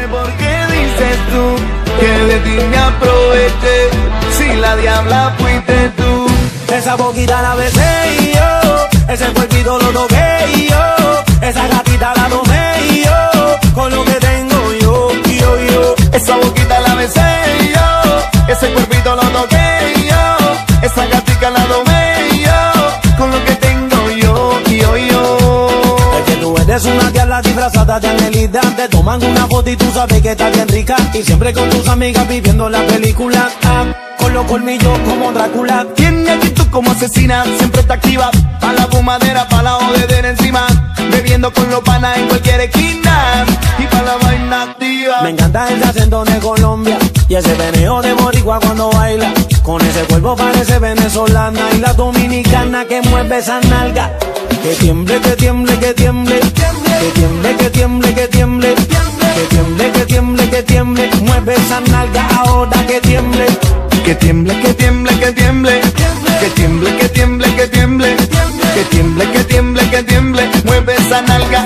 Dime por qué dices tú que de ti me aproveché. Si la diabla fuiste tú. Esa boquita la besé y yo, ese cuerpito lo toqué eres una diabla disfrazada de angelita, te toman una foto y tú sabes que está bien rica, y siempre con tus amigas viviendo la película, ah, con los colmillos como Drácula. Tiene actitud como asesina, siempre está activa. Pa' la fumadera, pa' la jodedera encima. Bebiendo con los panas en cualquier esquina. Y pa' la vaina activa. Me encanta ese acento de Colombia y ese veneo de boricua cuando baila. Con ese cuerpo parece venezolana y la dominicana que mueve esa nalga. Que tiemble, que tiemble. mueve esa nalga ahora que tiemble. Que tiemble, que tiemble, que tiemble. Que tiemble, que tiemble, que tiemble. Que tiemble, que tiemble, que tiemble. Mueve esa nalga